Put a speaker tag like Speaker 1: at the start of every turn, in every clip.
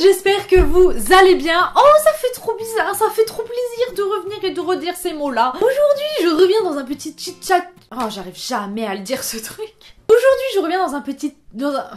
Speaker 1: j'espère que vous allez bien. Oh, ça fait trop bizarre, ça fait trop plaisir de revenir et de redire ces mots-là. Aujourd'hui, je reviens dans un petit chit-chat. Oh, j'arrive jamais à le dire ce truc. Aujourd'hui, je reviens dans un petit... Dans un...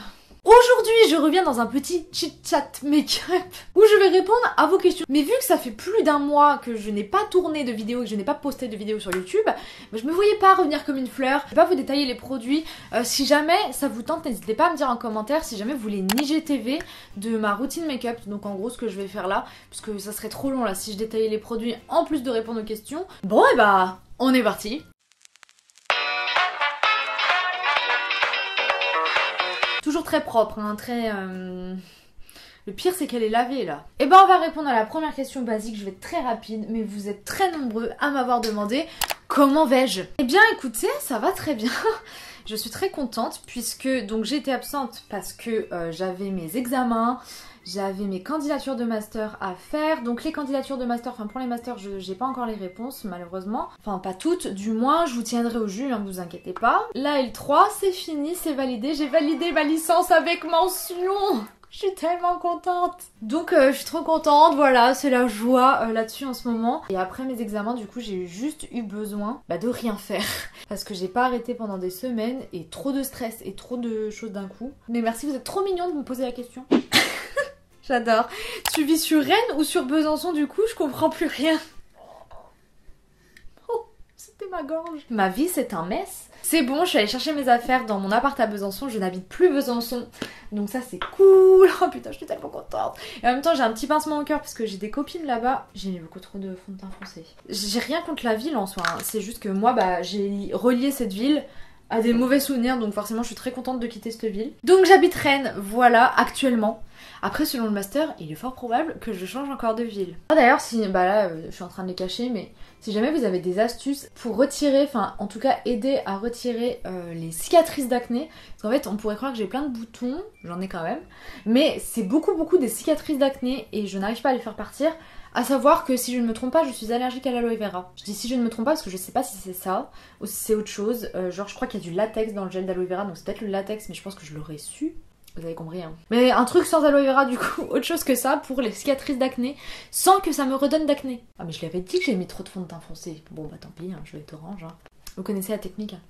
Speaker 1: Aujourd'hui, je reviens dans un petit chit-chat make-up où je vais répondre à vos questions. Mais vu que ça fait plus d'un mois que je n'ai pas tourné de vidéo, que je n'ai pas posté de vidéo sur YouTube, je me voyais pas revenir comme une fleur. Je vais pas vous détailler les produits. Euh, si jamais ça vous tente, n'hésitez pas à me dire en commentaire si jamais vous voulez une IGTV de ma routine make-up. Donc en gros, ce que je vais faire là, parce que ça serait trop long là si je détaillais les produits en plus de répondre aux questions. Bon, et bah, on est parti. Très propre, hein, très... euh, Le pire c'est qu'elle est lavée là. Et ben on va répondre à la première question basique, je vais être très rapide, mais vous êtes très nombreux à m'avoir demandé comment vais-je? Eh bien écoutez, ça va très bien. Je suis très contente puisque donc été absente parce que euh, j'avais mes examens, j'avais mes candidatures de master à faire. Donc les candidatures de master, enfin pour les masters, je j'ai pas encore les réponses malheureusement. Enfin pas toutes, du moins je vous tiendrai au jus, hein, vous inquiétez pas. Là L3, c'est fini, c'est validé. J'ai validé ma licence avec mention. Je suis tellement contente. Donc euh, je suis trop contente, voilà, c'est la joie euh, là-dessus en ce moment. Et après mes examens, du coup, j'ai juste eu besoin bah, de rien faire. Parce que j'ai pas arrêté pendant des semaines et trop de stress et trop de choses d'un coup. Mais merci, vous êtes trop mignon de me poser la question. J'adore. Tu vis sur Rennes ou sur Besançon du coup Je comprends plus rien. Oh, c'était ma gorge. Ma vie c'est un mess. C'est bon, je suis allée chercher mes affaires dans mon appart à Besançon. Je n'habite plus Besançon. Donc ça c'est cool. Oh putain, je suis tellement contente. Et en même temps, j'ai un petit pincement au cœur parce que j'ai des copines là-bas. J'ai beaucoup trop de fond de teint foncé. J'ai rien contre la ville en soi. hein. C'est juste que moi, bah, j'ai relié cette ville à des mauvais souvenirs. Donc forcément, je suis très contente de quitter cette ville. Donc j'habite Rennes, voilà, actuellement. Après, selon le master, il est fort probable que je change encore de ville. Ah, D'ailleurs, si, bah là, euh, je suis en train de les cacher, mais si jamais vous avez des astuces pour retirer, enfin, en tout cas, aider à retirer euh, les cicatrices d'acné, parce qu'en fait, on pourrait croire que j'ai plein de boutons, j'en ai quand même, mais c'est beaucoup, beaucoup des cicatrices d'acné et je n'arrive pas à les faire partir. À savoir que si je ne me trompe pas, je suis allergique à l'aloe vera. Je dis si je ne me trompe pas parce que je sais pas si c'est ça ou si c'est autre chose. Euh, genre, je crois qu'il y a du latex dans le gel d'aloe vera, donc c'est peut-être le latex, mais je pense que je l'aurais su. Vous avez compris, hein. Mais un truc sans aloe vera, du coup, autre chose que ça pour les cicatrices d'acné, sans que ça me redonne d'acné. Ah, mais je l'avais dit que j'ai mis trop de fond de teint foncé. Bon, bah tant pis, hein, je vais être orange. Hein. Vous connaissez la technique. hein.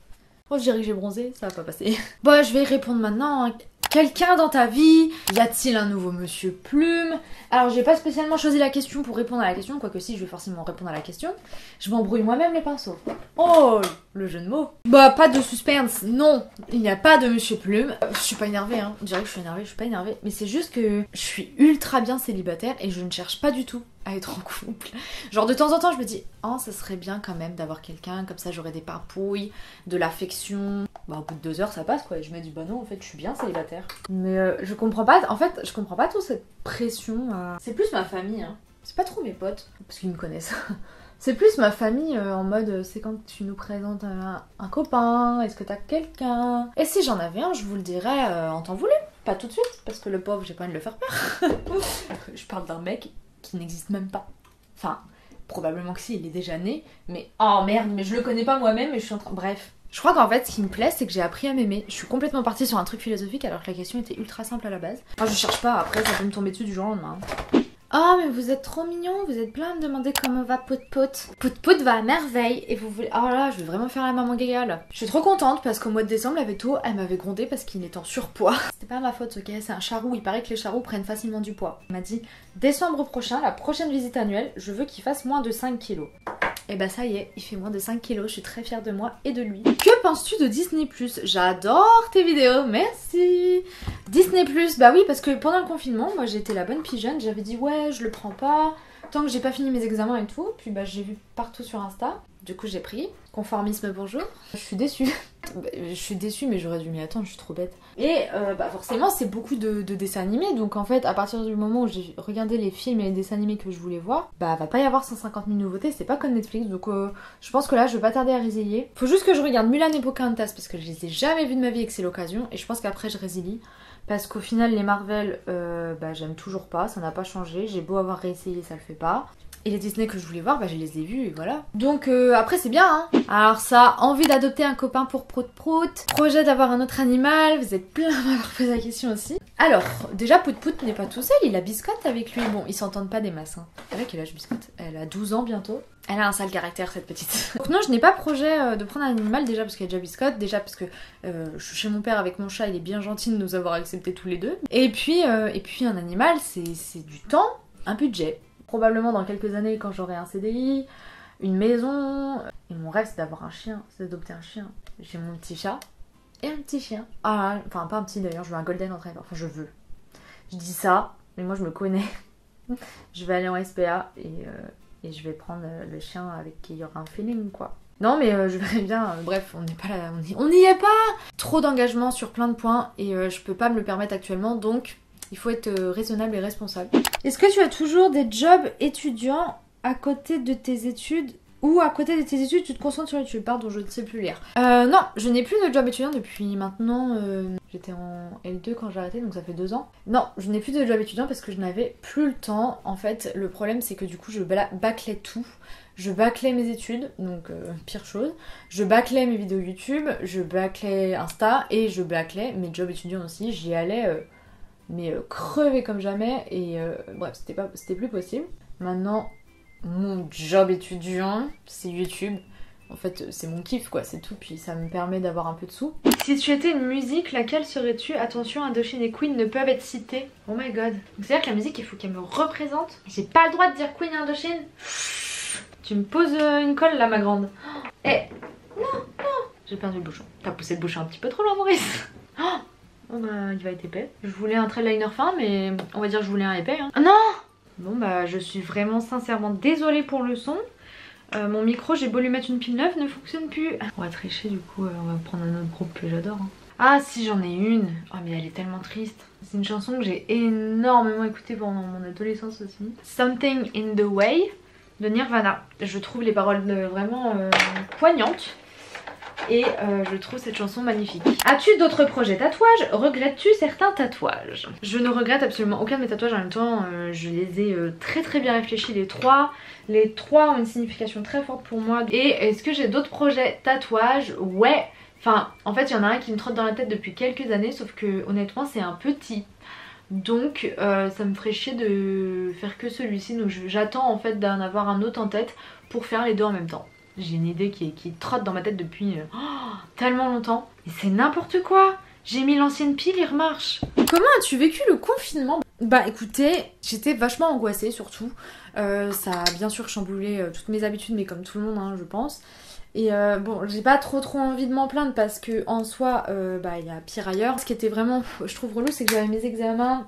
Speaker 1: Oh, je dirais j'ai bronzé, ça va pas passer. Bon, je vais répondre maintenant. Quelqu'un dans ta vie Y a-t-il un nouveau monsieur Plume Alors, j'ai pas spécialement choisi la question pour répondre à la question, quoique si, je vais forcément répondre à la question. Je m'embrouille moi-même les pinceaux. Oh, le jeu de mots. Bah, pas de suspense, non. Il n'y a pas de monsieur Plume. Euh, Je suis pas énervée, hein. Dirait que je suis énervée, je suis pas énervée. Mais c'est juste que je suis ultra bien célibataire et je ne cherche pas du tout à être en couple. Genre de temps en temps, je me dis, oh, ça serait bien quand même d'avoir quelqu'un, comme ça j'aurais des papouilles, de l'affection. Bah, au bout de deux heures, ça passe quoi. Et je me dis, bah non, en fait, je suis bien célibataire. Mais euh, je comprends pas, en fait, je comprends pas toute cette pression. euh. C'est plus ma famille, hein. C'est pas trop mes potes, parce qu'ils me connaissent. C'est plus ma famille euh, en mode c'est quand tu nous présentes un, un copain, est-ce que t'as quelqu'un? Et si j'en avais un, je vous le dirais euh, en temps voulu, pas tout de suite, parce que le pauvre, j'ai pas envie de le faire peur. je parle d'un mec qui n'existe même pas. Enfin, probablement que si, il est déjà né, mais oh merde, mais je le connais pas moi-même et je suis en train. Bref. Je crois qu'en fait, ce qui me plaît, c'est que j'ai appris à m'aimer. Je suis complètement partie sur un truc philosophique alors que la question était ultra simple à la base. Enfin, je cherche pas, après, ça peut me tomber dessus du jour au lendemain. Oh, mais vous êtes trop mignon, vous êtes plein à me demander comment va Pout Pout. Pout Pout va à merveille et vous voulez. Oh là, je vais vraiment faire la maman gaga. Je suis trop contente parce qu'au mois de décembre, la veto, elle m'avait grondé parce qu'il est en surpoids. C'était pas ma faute, ok C'est un charroux, il paraît que les charroux prennent facilement du poids. Elle m'a dit décembre prochain, la prochaine visite annuelle, je veux qu'il fasse moins de 5 kilos. Et bah ça y est, il fait moins de 5 kilos, je suis très fière de moi et de lui. Que penses-tu de Disney Plus? J'adore tes vidéos, merci. Disney Plus, bah oui, parce que pendant le confinement, moi été la bonne pigeonne, j'avais dit ouais, je le prends pas, tant que j'ai pas fini mes examens et tout, puis bah j'ai vu partout sur Insta, du coup j'ai pris. Conformisme bonjour. Je suis déçue. Bah, je suis déçue, mais j'aurais dû m'y attendre, je suis trop bête. Et euh, bah forcément, c'est beaucoup de, de dessins animés, donc en fait, à partir du moment où j'ai regardé les films et les dessins animés que je voulais voir, bah va pas y avoir 150 000 nouveautés, c'est pas comme Netflix, donc euh, je pense que là, je vais pas tarder à résilier. Faut juste que je regarde Mulan et Pocahontas, parce que je les ai jamais vus de ma vie et que c'est l'occasion, et je pense qu'après je résilie. Parce qu'au final, les Marvel, euh, bah, j'aime toujours pas, ça n'a pas changé. J'ai beau avoir réessayé, ça le fait pas. Et les Disney que je voulais voir, bah je les ai vus et voilà. Donc euh, après c'est bien hein. Alors ça, envie d'adopter un copain pour prout prout, projet d'avoir un autre animal, vous êtes plein à m'avoir posé la question aussi. Alors, déjà Pout Pout n'est pas tout seul, il a Biscotte avec lui. Bon, ils s'entendent pas des masses. Hein. Elle a quel âge Biscotte? Elle a 12 ans bientôt. Elle a un sale caractère cette petite. Donc non, je n'ai pas projet euh, de prendre un animal déjà parce y a déjà Biscotte, déjà parce que euh, je suis chez mon père avec mon chat, il est bien gentil de nous avoir acceptés tous les deux. Et puis, et puis un animal, c'est du temps, un budget probablement dans quelques années quand j'aurai un CDI, une maison. Et mon rêve c'est d'avoir un chien, c'est d'adopter un chien. J'ai mon petit chat et un petit chien. Ah, enfin pas un petit d'ailleurs, je veux un golden retriever. Enfin je veux. Je dis ça, mais moi je me connais. je vais aller en SPA et, euh, et je vais prendre le chien avec qui il y aura un feeling quoi. Non mais euh, je verrai bien, euh, bref, on n'est pas là, on n'y est pas Trop d'engagement sur plein de points et je peux pas me le permettre actuellement donc il faut être euh, raisonnable et responsable. Est-ce que tu as toujours des jobs étudiants à côté de tes études ou à côté de tes études, tu te concentres sur YouTube Pardon, je ne sais plus lire. Euh, non, je n'ai plus de job étudiant depuis maintenant. Euh, j'étais en L2 quand j'ai arrêté, donc ça fait deux ans. Non, je n'ai plus de job étudiant parce que je n'avais plus le temps. En fait, le problème c'est que du coup, je bâclais tout. Je bâclais mes études, donc euh, pire chose. Je bâclais mes vidéos YouTube, je bâclais Insta et je bâclais mes jobs étudiants aussi. J'y allais mais euh, crevé comme jamais et bref c'était plus possible maintenant mon job étudiant c'est YouTube. En fait c'est mon kiff quoi c'est tout. Puis ça me permet d'avoir un peu de sous. Si tu étais une musique laquelle serais-tu? Attention Indochine et Queen ne peuvent être cités oh my god. C'est à dire que la musique il faut qu'elle me représente. J'ai pas le droit de dire Queen et Indochine tu me poses euh, une colle là ma grande. Eh non non. J'ai perdu le bouchon. T'as poussé le bouchon un petit peu trop loin Maurice. Oh Bon bah il va être épais. Je voulais un trail liner fin mais on va dire que je voulais un épais. Hein. Ah non Bon bah je suis vraiment sincèrement désolée pour le son. Euh, mon micro, j'ai beau lui mettre une pile neuve, ne fonctionne plus. On va tricher du coup, euh, on va prendre un autre groupe que j'adore. Hein. Ah si j'en ai une Oh mais elle est tellement triste. C'est une chanson que j'ai énormément écoutée pendant mon adolescence aussi. Something in the Way de Nirvana. Je trouve les paroles euh, vraiment poignantes et euh, je trouve cette chanson magnifique. As-tu d'autres projets tatouages? Regrettes-tu certains tatouages? Je ne regrette absolument aucun de mes tatouages en même temps, euh, je les ai euh, très très bien réfléchis les trois. Les trois ont une signification très forte pour moi. Et est-ce que j'ai d'autres projets tatouages? Ouais Enfin, en fait, il y en a un qui me trotte dans la tête depuis quelques années, sauf que honnêtement, c'est un petit. Donc ça me ferait chier de faire que celui-ci. Donc j'attends en fait d'en avoir un autre en tête pour faire les deux en même temps. J'ai une idée qui, trotte dans ma tête depuis euh, oh, tellement longtemps. Et c'est n'importe quoi J'ai mis l'ancienne pile, il remarche Comment as-tu vécu le confinement? Bah écoutez, j'étais vachement angoissée surtout. Euh, ça a bien sûr chamboulé euh, toutes mes habitudes, mais comme tout le monde, hein, je pense. Et bon, j'ai pas trop trop envie de m'en plaindre parce que en soi, bah il y a pire ailleurs. Ce qui était vraiment, je trouve relou, c'est que j'avais mes examens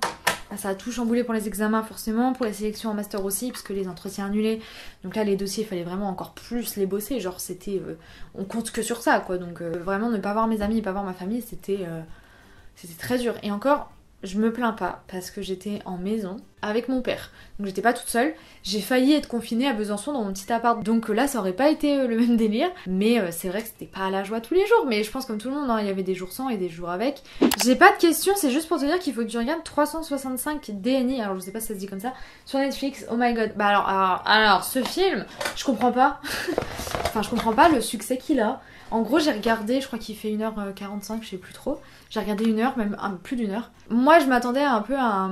Speaker 1: ça a tout chamboulé pour les examens forcément, pour les sélections en master aussi, parce que les entretiens annulés. Donc là, les dossiers, il fallait vraiment encore plus les bosser. Genre, c'était. Euh, on compte que sur ça, quoi. Donc euh, vraiment, ne pas voir mes amis, ne pas voir ma famille, c'était. Euh, c'était très dur. Et encore, je me plains pas parce que j'étais en maison avec mon père. Donc j'étais pas toute seule. J'ai failli être confinée à Besançon dans mon petit appart. Donc là ça aurait pas été euh, le même délire. Mais euh, c'est vrai que c'était pas à la joie tous les jours. Mais je pense comme tout le monde, hein, il y avait des jours sans et des jours avec. J'ai pas de questions, c'est juste pour te dire qu'il faut que tu regardes 365 DNI. Alors je sais pas si ça se dit comme ça. Sur Netflix. Oh my god. Bah alors, alors, alors ce film, je comprends pas. enfin je comprends pas le succès qu'il a. En gros, j'ai regardé, je crois qu'il fait 1h45, je sais plus trop. J'ai regardé une heure, même plus d'une heure. Moi, je m'attendais un peu à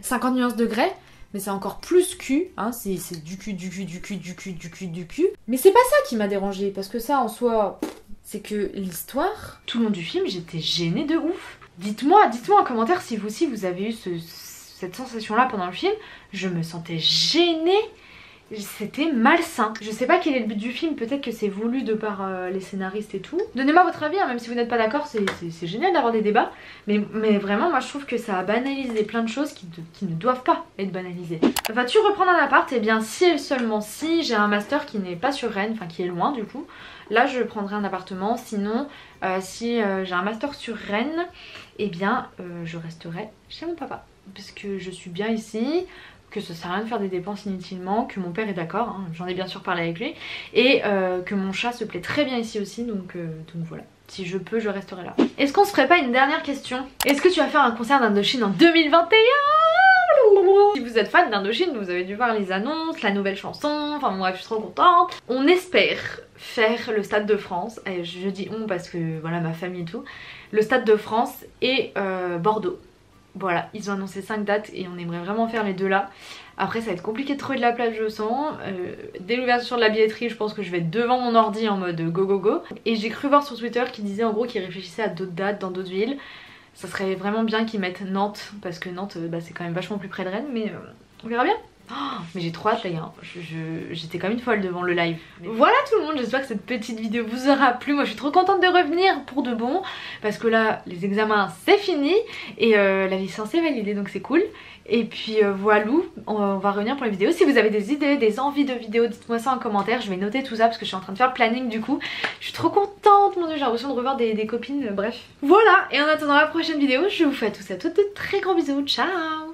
Speaker 1: 50 nuances degrés, mais c'est encore plus cul, hein, c'est du cul, du cul, du cul, du cul, du cul, du cul. Mais c'est pas ça qui m'a dérangé, parce que ça, en soi, c'est que l'histoire, tout le long du film, j'étais gênée de ouf. Dites-moi, dites-moi en commentaire si vous aussi vous avez eu cette sensation-là pendant le film. Je me sentais gênée c'était malsain. Je sais pas quel est le but du film, peut-être que c'est voulu de par euh, les scénaristes et tout. Donnez-moi votre avis, hein, même si vous n'êtes pas d'accord, c'est génial d'avoir des débats. Mais, vraiment, moi je trouve que ça a banalisé plein de choses qui, ne doivent pas être banalisées. Vas-tu reprendre un appart? Eh bien si et seulement si j'ai un master qui n'est pas sur Rennes, enfin qui est loin du coup, là je prendrai un appartement. Sinon, euh, si euh, j'ai un master sur Rennes, eh bien je resterai chez mon papa. Parce que je suis bien ici, que ça sert à rien de faire des dépenses inutilement, que mon père est d'accord, hein, j'en ai bien sûr parlé avec lui, et euh, que mon chat se plaît très bien ici aussi, donc, euh, donc voilà. Si je peux, je resterai là. Est-ce qu'on se ferait pas une dernière question? Est-ce que tu vas faire un concert d'Indochine en 2021 Si vous êtes fan d'Indochine, vous avez dû voir les annonces, la nouvelle chanson, enfin bref, je suis trop contente. On espère faire le Stade de France, et je dis on parce que voilà ma famille et tout, le Stade de France et euh, Bordeaux. Voilà, ils ont annoncé 5 dates et on aimerait vraiment faire les deux là. Après ça va être compliqué de trouver de la place je sens. Euh, dès l'ouverture de la billetterie je pense que je vais être devant mon ordi en mode go go go. Et j'ai cru voir sur Twitter qui disait en gros qu'ils réfléchissaient à d'autres dates dans d'autres villes. Ça serait vraiment bien qu'ils mettent Nantes parce que Nantes euh, bah, c'est quand même vachement plus près de Rennes mais euh, on verra bien. Oh, mais j'ai trop hâte les gars, j'étais comme une folle devant le live. Voilà tout le monde, j'espère que cette petite vidéo vous aura plu. Moi je suis trop contente de revenir pour de bon parce que là les examens c'est fini et euh, la licence est validée donc c'est cool. Et puis euh, voilà, on va revenir pour les vidéos. Si vous avez des idées, des envies de vidéos, dites-moi ça en commentaire. Je vais noter tout ça parce que je suis en train de faire le planning du coup. Je suis trop contente, mon dieu, j'ai l'impression de revoir des, copines, bref. Voilà, et en attendant la prochaine vidéo, je vous fais à tous à toutes de très gros bisous. Ciao